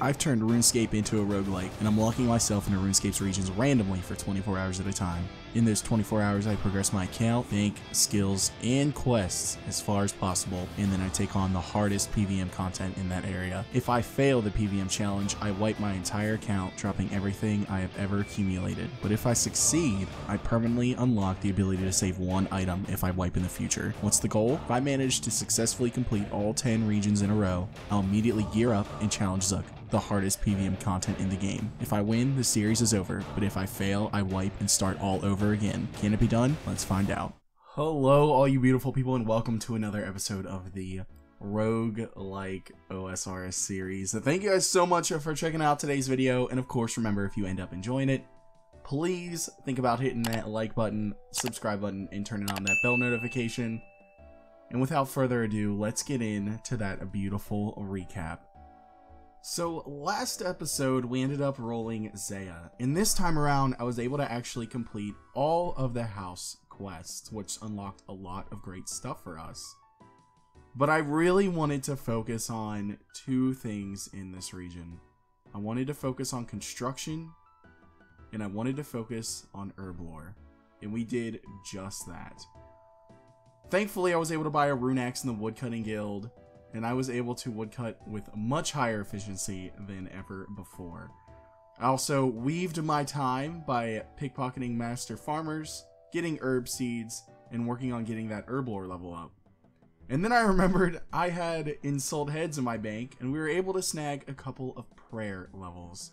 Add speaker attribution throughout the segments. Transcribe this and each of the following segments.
Speaker 1: I've turned RuneScape into a roguelike, and I'm locking myself into RuneScape's regions randomly for 24 hours at a time. In those 24 hours, I progress my account, bank, skills, and quests as far as possible, and then I take on the hardest PVM content in that area. If I fail the PVM challenge, I wipe my entire account, dropping everything I have ever accumulated. But if I succeed, I permanently unlock the ability to save one item if I wipe in the future. What's the goal? If I manage to successfully complete all 10 regions in a row, I'll immediately gear up and challenge Zuk the hardest PVM content in the game. If I win, the series is over, but if I fail, I wipe and start all over again. Can it be done? Let's find out. Hello, all you beautiful people, and welcome to another episode of the Rogue Like OSRS series. Thank you guys so much for checking out today's video, and of course, remember if you end up enjoying it, please think about hitting that like button, subscribe button, and turning on that bell notification. And without further ado, let's get into that beautiful recap. So last episode we ended up rolling Zeah, and this time around I was able to actually complete all of the house quests, which unlocked a lot of great stuff for us. But I really wanted to focus on two things in this region. I wanted to focus on construction, and I wanted to focus on herblore, and we did just that. Thankfully I was able to buy a rune axe in the woodcutting guild, and I was able to woodcut with much higher efficiency than ever before. I also weaved my time by pickpocketing master farmers, getting herb seeds, and working on getting that herblore level up. And then I remembered I had insult heads in my bank, and we were able to snag a couple of prayer levels.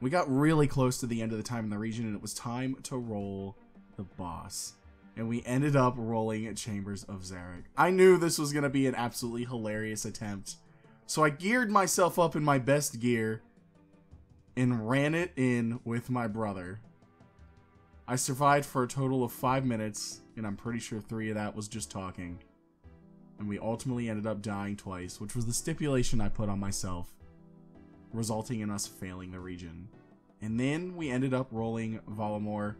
Speaker 1: We got really close to the end of the time in the region, and it was time to roll the boss and we ended up rolling at Chambers of Xeric. I knew this was going to be an absolutely hilarious attempt, so I geared myself up in my best gear and ran it in with my brother. I survived for a total of five minutes, and I'm pretty sure three of that was just talking. And we ultimately ended up dying twice, which was the stipulation I put on myself, resulting in us failing the region. And then we ended up rolling Varlamore,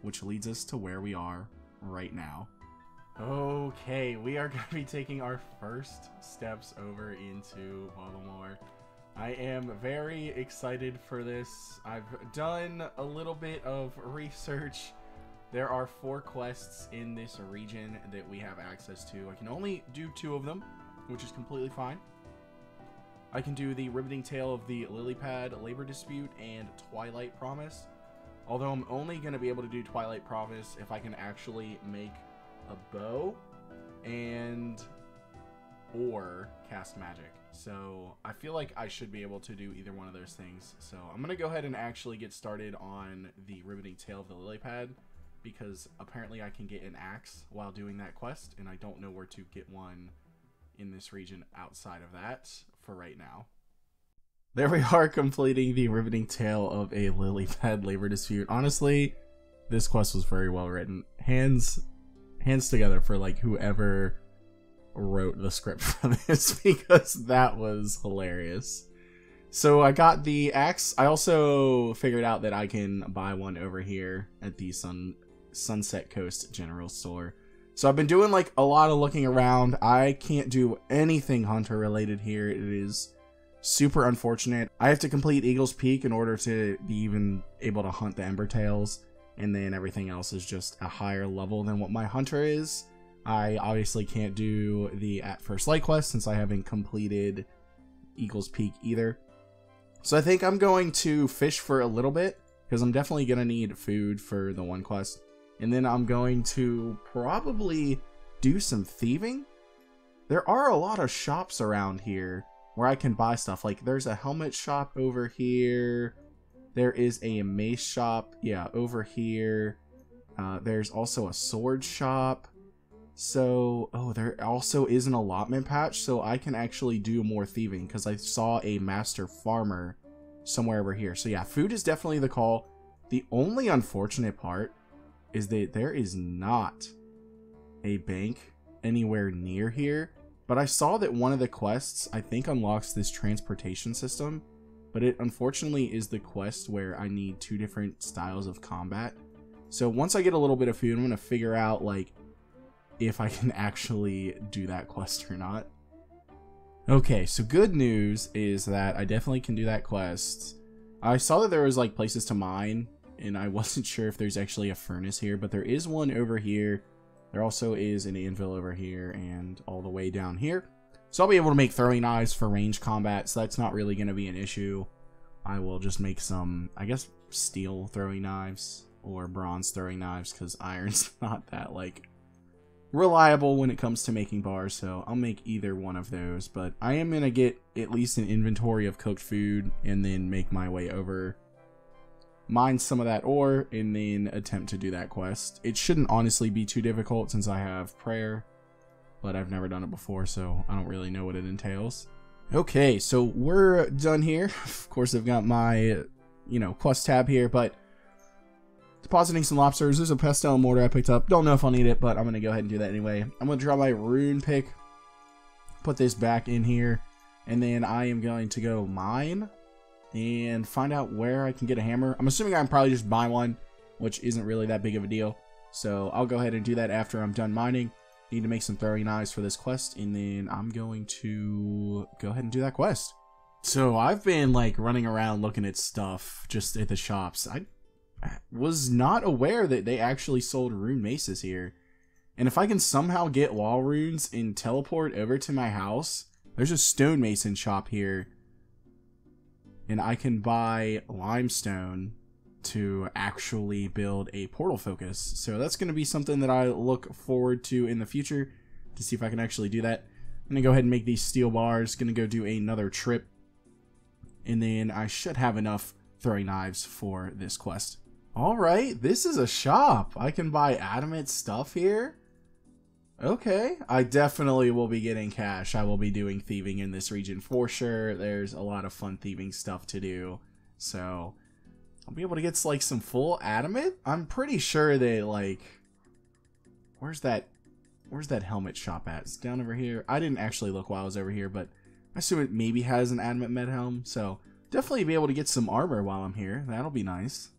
Speaker 1: which leads us to where we are right now. Okay, we are going to be taking our first steps over into Varlamore. I am very excited for this. I've done a little bit of research. There are four quests in this region that we have access to. I can only do two of them, which is completely fine. I can do the Ribbiting Tale of the Lilypad Labor Dispute and Twilight Promise. Although I'm only going to be able to do Twilight Promise if I can actually make a bow and or cast magic. So I feel like I should be able to do either one of those things. So I'm going to go ahead and actually get started on the Ribbiting Tale of the Lily Pad because apparently I can get an axe while doing that quest and I don't know where to get one in this region outside of that for right now. There we are completing the ribbiting tale of a lily pad labor dispute. Honestly, this quest was very well written. Hands hands together for like whoever wrote the script for this because that was hilarious. So I got the axe. I also figured out that I can buy one over here at the Sun Sunset Coast General Store. So I've been doing like a lot of looking around. I can't do anything hunter related here. It is super unfortunate. I have to complete Eagle's Peak in order to be even able to hunt the Embertails, and then everything else is just a higher level than what my hunter is. I obviously can't do the at first light quest since I haven't completed Eagle's Peak either. So I think I'm going to fish for a little bit because I'm definitely going to need food for the one quest. And then I'm going to probably do some thieving. There are a lot of shops around here where I can buy stuff. Like there's a helmet shop over here. There is a mace shop, yeah, over here. Uh, there's also a sword shop. So, oh, there also is an allotment patch, so I can actually do more thieving because I saw a master farmer somewhere over here. So yeah, food is definitely the call. The only unfortunate part is that there is not a bank anywhere near here. But I saw that one of the quests, I think, unlocks this transportation system. But it unfortunately is the quest where I need two different styles of combat. So once I get a little bit of food, I'm going to figure out, like, if I can actually do that quest or not. Okay, so good news is that I definitely can do that quest. I saw that there was like places to mine, and I wasn't sure if there's actually a furnace here, but there is one over here. There also is an anvil over here and all the way down here. So I'll be able to make throwing knives for range combat, so that's not really going to be an issue. I will just make some, I guess, steel throwing knives or bronze throwing knives because iron's not that, like, reliable when it comes to making bars, so I'll make either one of those. But I am going to get at least an inventory of cooked food and then make my way over, mine some of that ore, and then attempt to do that quest. It shouldn't honestly be too difficult since I have prayer, but I've never done it before, so I don't really know what it entails. Okay, so we're done here. Of course, I've got my, you know, quest tab here, but depositing some lobsters. There's a pestle and mortar I picked up. Don't know if I'll need it, but I'm going to go ahead and do that anyway. I'm going to draw my rune pick, put this back in here, and then I am going to go mine and find out where I can get a hammer. I'm assuming I can probably just buy one, which isn't really that big of a deal. So I'll go ahead and do that after I'm done mining. Need to make some throwing knives for this quest, and then I'm going to go ahead and do that quest. So I've been like running around looking at stuff just at the shops. I was not aware that they actually sold rune maces here. And if I can somehow get wall runes and teleport over to my house, there's a stonemason shop here. And I can buy limestone to actually build a portal focus. So that's going to be something that I look forward to in the future to see if I can actually do that. I'm going to go ahead and make these steel bars. Going to go do another trip. And then I should have enough throwing knives for this quest. All right, this is a shop. I can buy adamant stuff here. Okay, I definitely will be getting cash. I will be doing thieving in this region for sure. There's a lot of fun thieving stuff to do. So, I'll be able to get like some full adamant. I'm pretty sure they like Where's that Where's that helmet shop at? It's down over here. I didn't actually look while I was over here, but I assume it maybe has an adamant med helm. So, definitely be able to get some armor while I'm here. That'll be nice.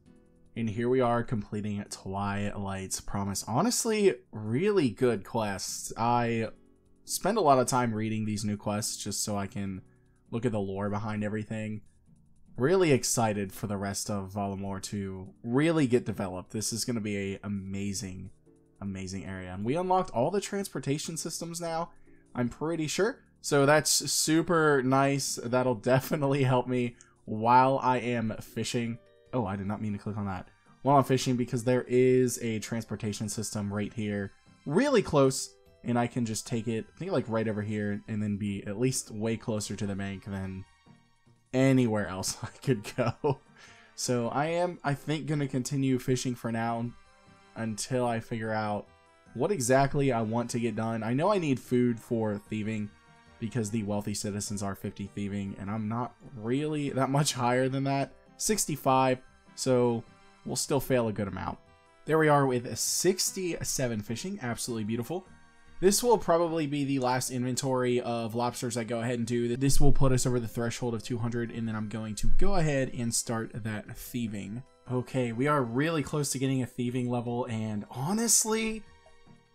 Speaker 1: And here we are completing Twilight's Promise. Honestly, really good quests. I spend a lot of time reading these new quests just so I can look at the lore behind everything. Really excited for the rest of Varlamore to really get developed. This is going to be a amazing, amazing area. And we unlocked all the transportation systems now, I'm pretty sure. So that's super nice. That'll definitely help me while I am fishing. Oh, I did not mean to click on that. While I'm fishing because there is a transportation system right here, really close, and I can just take it, I think like right over here, and then be at least way closer to the bank than anywhere else I could go. So I am, I think, going to continue fishing for now until I figure out what exactly I want to get done. I know I need food for thieving because the wealthy citizens are 50 thieving, and I'm not really that much higher than that. 65, so we'll still fail a good amount. There we are with 67 fishing, absolutely beautiful. This will probably be the last inventory of lobsters I go ahead and do. This will put us over the threshold of 200, and then I'm going to go ahead and start that thieving. Okay, we are really close to getting a thieving level, and honestly,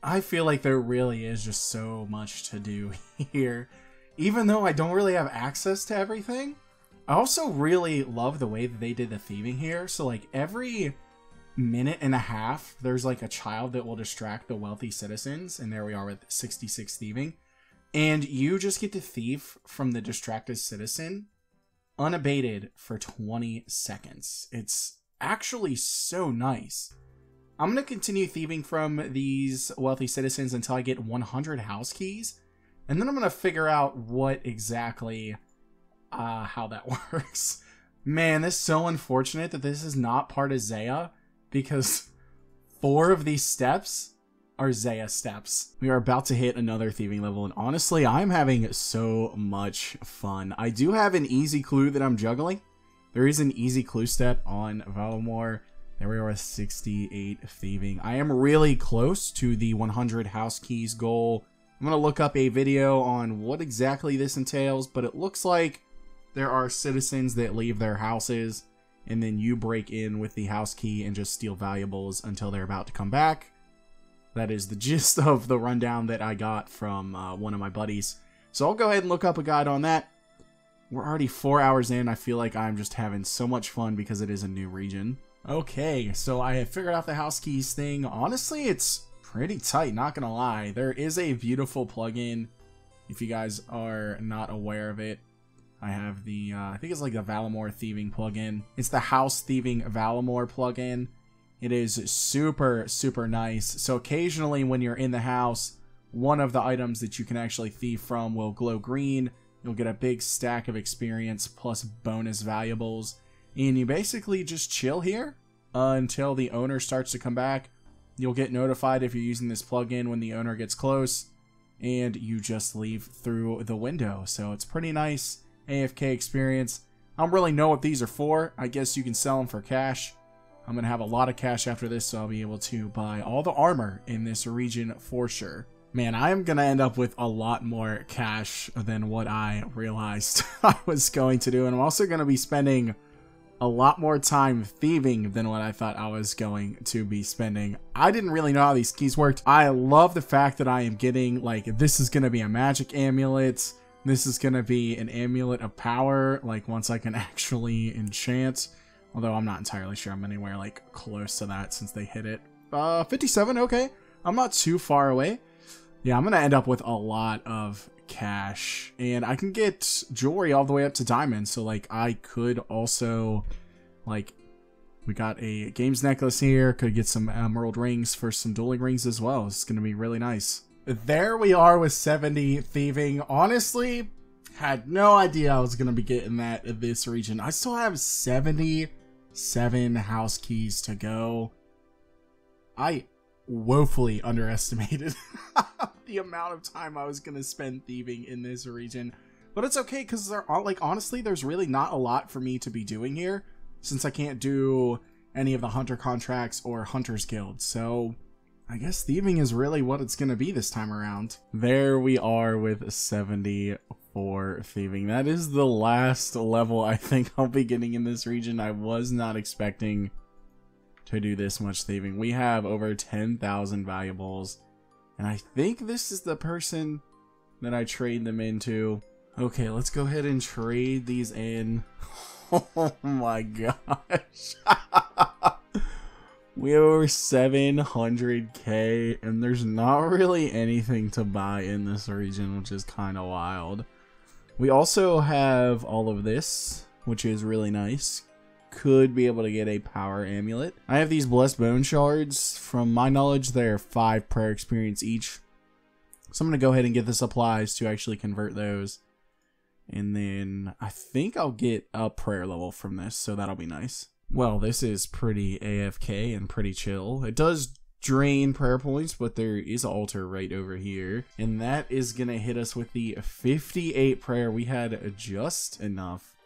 Speaker 1: I feel like there really is just so much to do here. Even though I don't really have access to everything, I also really love the way that they did the thieving here. So like every minute and a half, there's like a child that will distract the wealthy citizens, and there we are with 66 thieving. And you just get to thieve from the distracted citizen unabated for 20 seconds. It's actually so nice. I'm going to continue thieving from these wealthy citizens until I get 100 house keys. And then I'm going to figure out what exactly uh, how that works. Man, this is so unfortunate that this is not part of Zeah because four of these steps are Zeah steps. We are about to hit another thieving level, and honestly, I'm having so much fun. I do have an easy clue that I'm juggling. There is an easy clue step on Varlamore. There we are with 68 thieving. I am really close to the 100 house keys goal. I'm going to look up a video on what exactly this entails, but it looks like there are citizens that leave their houses and then you break in with the house key and just steal valuables until they're about to come back. That is the gist of the rundown that I got from uh, one of my buddies. So I'll go ahead and look up a guide on that. We're already four hours in. I feel like I'm just having so much fun because it is a new region. Okay, so I have figured out the house keys thing. Honestly, it's pretty tight, not gonna lie. There is a beautiful plugin. If you guys are not aware of it, I have the, uh, I think it's like the Varlamore Thieving plugin. It's the House Thieving Varlamore plugin. It is super, super nice. So occasionally when you're in the house, one of the items that you can actually thieve from will glow green. You'll get a big stack of experience plus bonus valuables. And you basically just chill here until the owner starts to come back. You'll get notified if you're using this plugin when the owner gets close. And you just leave through the window. So it's pretty nice AFK experience. I don't really know what these are for. I guess you can sell them for cash. I'm going to have a lot of cash after this, so I'll be able to buy all the armor in this region for sure. Man, I am going to end up with a lot more cash than what I realized I was going to do. And I'm also going to be spending a lot more time thieving than what I thought I was going to be spending. I didn't really know how these keys worked. I love the fact that I am getting, like, this is going to be a magic amulet. This is going to be an amulet of power, like, once I can actually enchant. Although I'm not entirely sure I'm anywhere, like, close to that since they hit it. Uh, 57, okay. I'm not too far away. Yeah, I'm going to end up with a lot of cash. And I can get jewelry all the way up to diamond. So, like, I could also, like, we got a games necklace here. Could get some emerald rings for some dueling rings as well. It's going to be really nice. There we are with 70 thieving. Honestly, had no idea I was going to be getting that in this region. I still have 77 house keys to go. I woefully underestimated the amount of time I was gonna spend thieving in this region. But it's okay because there are like honestly, there's really not a lot for me to be doing here since I can't do any of the hunter contracts or hunters guild. So I guess thieving is really what it's gonna be this time around. There we are with 74 thieving. That is the last level I think I'll be getting in this region. I was not expecting to do this much thieving. We have over 10,000 valuables. And I think this is the person that I trade them into. Okay, let's go ahead and trade these in. Oh my gosh. we have over 700k and there's not really anything to buy in this region, which is kind of wild. We also have all of this, which is really nice could be able to get a power amulet. I have these blessed bone shards. From my knowledge, they're five prayer experience each. So I'm going to go ahead and get the supplies to actually convert those. And then I think I'll get a prayer level from this, so that'll be nice. Well, this is pretty AFK and pretty chill. It does drain prayer points, but there is altar right over here. And that is going to hit us with the 58 prayer. We had just enough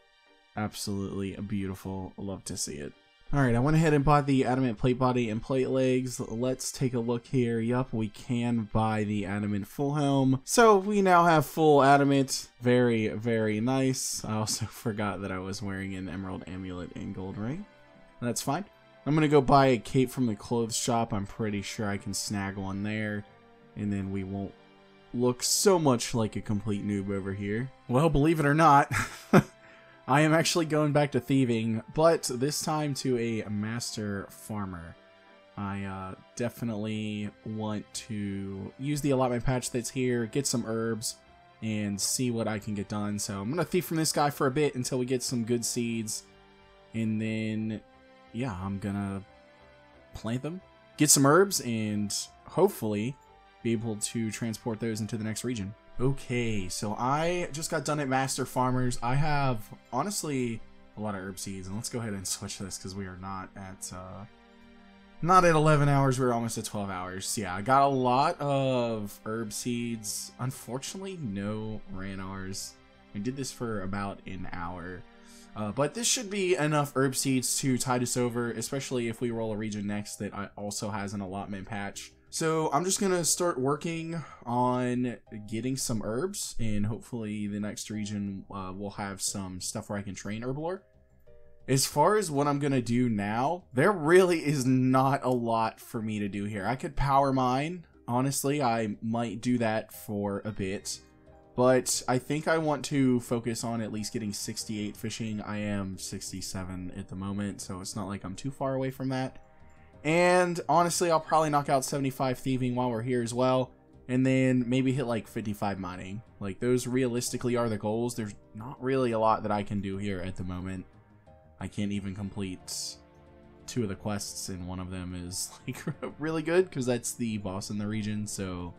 Speaker 1: absolutely beautiful. Love to see it. Alright, I went ahead and bought the adamant plate body and plate legs. Let's take a look here. Yup, we can buy the adamant full helm. So we now have full adamant. Very, very nice. I also forgot that I was wearing an emerald amulet and gold ring. That's fine. I'm going to go buy a cape from the clothes shop. I'm pretty sure I can snag one there. And then we won't look so much like a complete noob over here. Well, believe it or not, I am actually going back to thieving, but this time to a master farmer. I uh, definitely want to use the allotment patch that's here, get some herbs, and see what I can get done. So I'm going to thieve from this guy for a bit until we get some good seeds. And then, yeah, I'm to plant them, get some herbs, and hopefully be able to transport those into the next region. Okay, so I just got done at Master Farmers. I have, honestly, a lot of herb seeds. And let's go ahead and switch this because we are not at, uh, not at 11 hours. We're almost at 12 hours. Yeah, I got a lot of herb seeds. Unfortunately, no Ranarrs. I did this for about an hour. Uh, but this should be enough herb seeds to tide us over, especially if we roll a region next that also has an allotment patch. So I'm just going to start working on getting some herbs and hopefully the next region uh, will have some stuff where I can train Herblore. As far as what I'm going to do now, there really is not a lot for me to do here. I could power mine. Honestly, I might do that for a bit. But I think I want to focus on at least getting 68 fishing. I am 67 at the moment, so it's not like I'm too far away from that. And honestly, I'll probably knock out 75 thieving while we're here as well. And then maybe hit like 55 mining. Like those realistically are the goals. There's not really a lot that I can do here at the moment. I can't even complete two of the quests and one of them is like really good because that's the boss in the region. So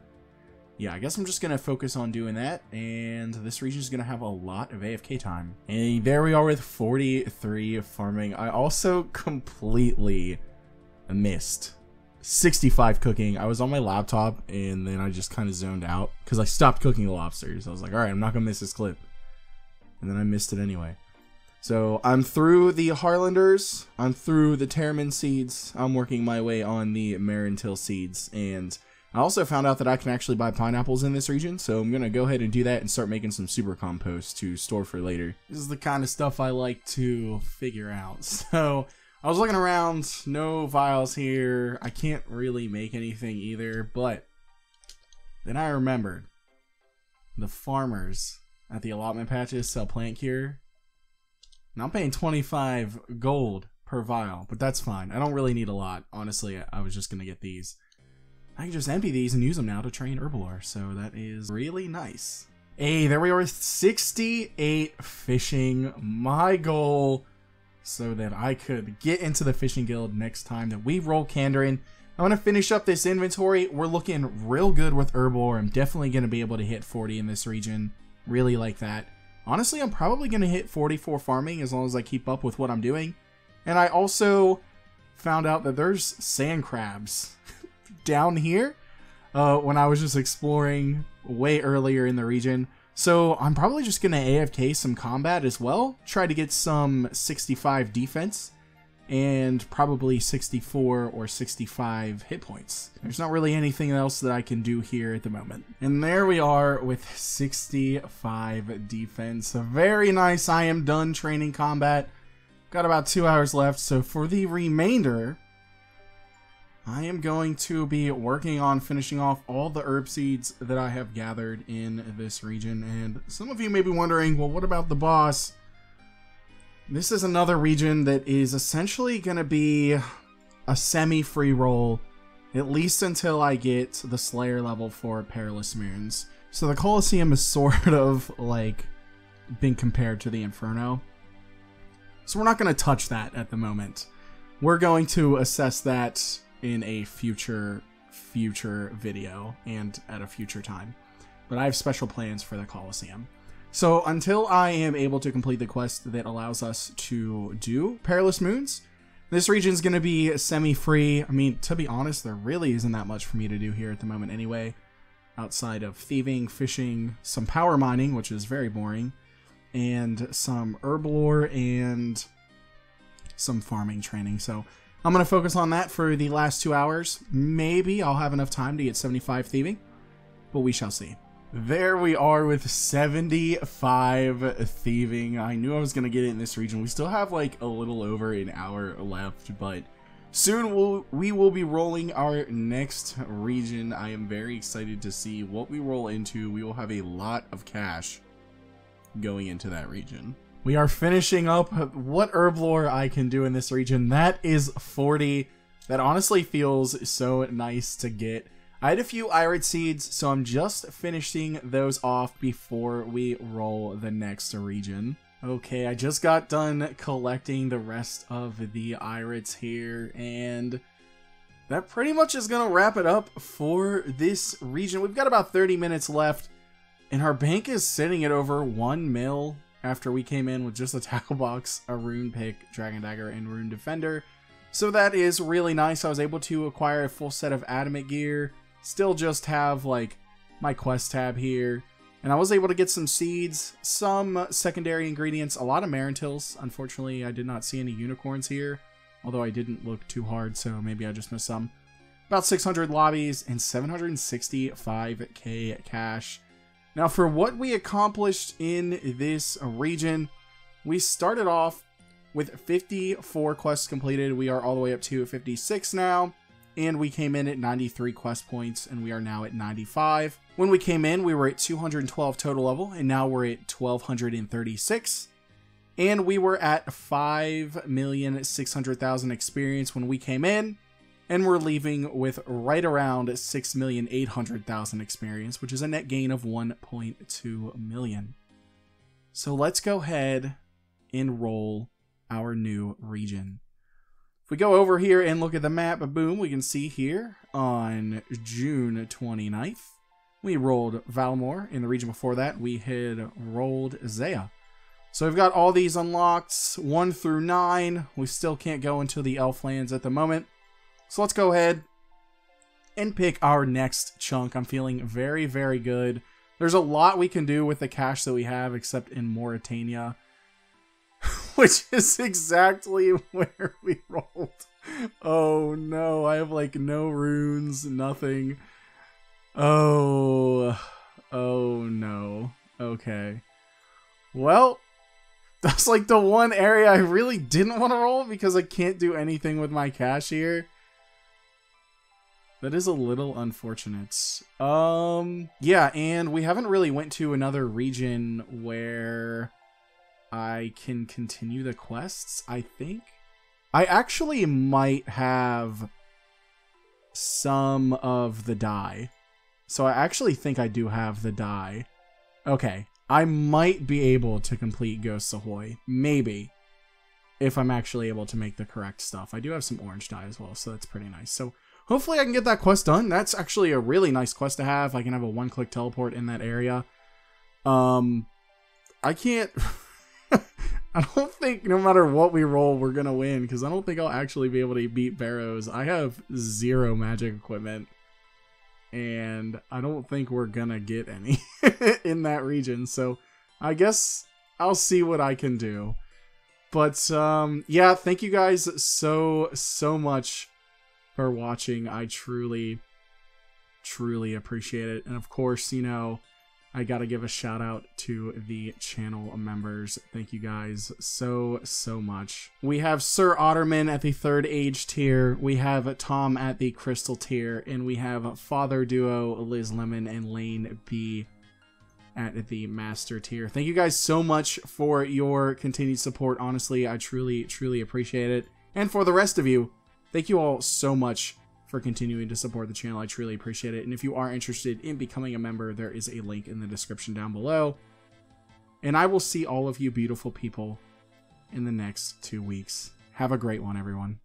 Speaker 1: yeah, I guess I'm just going to focus on doing that, and this region is going to have a lot of AFK time. And there we are with 43 farming. I also completely missed 65 cooking. I was on my laptop, and then I just kind of zoned out, because I stopped cooking the lobsters. I was like, alright, I'm not going to miss this clip. And then I missed it anyway. So I'm through the Harralanders, I'm through the Tarromin seeds, I'm working my way on the Marrentill seeds, and I also found out that I can actually buy pineapples in this region, so I'm to go ahead and do that and start making some super compost to store for later. This is the kind of stuff I like to figure out. So I was looking around, no vials here. I can't really make anything either, but then I remembered the farmers at the allotment patches sell plant cure. And I'm paying 25 gold per vial, but that's fine. I don't really need a lot. Honestly, I was just to get these. I can just empty these and use them now to train Herblore, so that is really nice. Hey, there we are, 68 fishing. My goal so that I could get into the fishing guild next time that we roll Kandarin. I want to finish up this inventory. We're looking real good with Herblore. I'm definitely going to be able to hit 40 in this region. Really like that. Honestly, I'm probably going to hit 44 farming as long as I keep up with what I'm doing. And I also found out that there's sand crabs down here uh, when I was just exploring way earlier in the region. So I'm probably just going to AFK some combat as well. Try to get some 65 defense and probably 64 or 65 hit points. There's not really anything else that I can do here at the moment. And there we are with 65 defense. Very nice. I am done training combat. Got about two hours left. So for the remainder, I am going to be working on finishing off all the herb seeds that I have gathered in this region. And some of you may be wondering, well, what about the boss? This is another region that is essentially going to be a semi-free roll, at least until I get the Slayer level for Perilous Moons. So the Colosseum is sort of like being compared to the Inferno. So we're not going to touch that at the moment. We're going to assess that in a future future video and at a future time. But I have special plans for the Colosseum. So until I am able to complete the quest that allows us to do Perilous Moons, this region is going to be semi-free. I mean, to be honest, there really isn't that much for me to do here at the moment anyway. Outside of thieving, fishing, some power mining, which is very boring, and some herblore and some farming training. So I'm going to focus on that for the last two hours. Maybe I'll have enough time to get 75 thieving, but we shall see. There we are with 75 thieving. I knew I was going to get it in this region. We still have like a little over an hour left, but soon we'll, we will be rolling our next region. I am very excited to see what we roll into. We will have a lot of cash going into that region. We are finishing up what herblore I can do in this region. That is 40. That honestly feels so nice to get. I had a few Irit seeds, so I'm just finishing those off before we roll the next region. Okay, I just got done collecting the rest of the Irits here, and that pretty much is going to wrap it up for this region. We've got about 30 minutes left, and our bank is sitting at over 1 mil after we came in with just a tackle box, a rune pick, dragon dagger, and rune defender. So that is really nice. I was able to acquire a full set of adamant gear, still just have like my quest tab here. And I was able to get some seeds, some secondary ingredients, a lot of Marrentills. Unfortunately, I did not see any unicorns here, although I didn't look too hard, so maybe I just missed some. About 600 lobbies and 765k cash. Now, for what we accomplished in this region, we started off with 54 quests completed. We are all the way up to 56 now. and we came in at 93 quest points, and we are now at 95. When we came in, we were at 212 total level, and now we're at 1236. And we were at 5,600,000 experience when we came in, and we're leaving with right around 6,800,000 experience, which is a net gain of 1.2 million. So let's go ahead and roll our new region. If we go over here and look at the map, boom, we can see here on June 29th, we rolled Varlamore. In the region before that, we had rolled Zeah. So we've got all these unlocked, 1 through 9. We still can't go into the Elflands at the moment. So let's go ahead and pick our next chunk. I'm feeling very, very good. There's a lot we can do with the cash that we have, except in Morytania, which is exactly where we rolled. Oh no, I have like no runes, nothing. Oh, oh no. Okay. Well, that's like the one area I really didn't want to roll because I can't do anything with my cash here. That is a little unfortunate. Um, yeah, and we haven't really went to another region where I can continue the quests, I think. I actually might have some of the dye. So I actually think I do have the dye. Okay. I might be able to complete Ghosts Ahoy. Maybe. If I'm actually able to make the correct stuff. I do have some orange dye as well, so that's pretty nice. So hopefully I can get that quest done. That's actually a really nice quest to have. I can have a one-click teleport in that area. Um, I can't... I don't think no matter what we roll, we're gonna win because I don't think I'll actually be able to beat Barrows. I have zero magic equipment, and I don't think we're gonna get any in that region. So I guess I'll see what I can do. But um, yeah, thank you guys so so much for watching. I truly, truly appreciate it, and of course, you know I gotta give a shout out to the channel members. Thank you guys so, so much. We have Sir Otterman at the third age tier, we have Tom at the crystal tier, and we have Father Duo, Liz Lemon, and Lane B at the master tier. Thank you guys so much for your continued support. Honestly, I truly, truly appreciate it. And for the rest of you, thank you all so much for continuing to support the channel. I truly appreciate it. And if you are interested in becoming a member, there is a link in the description down below. And I will see all of you beautiful people in the next two weeks. Have a great one, everyone.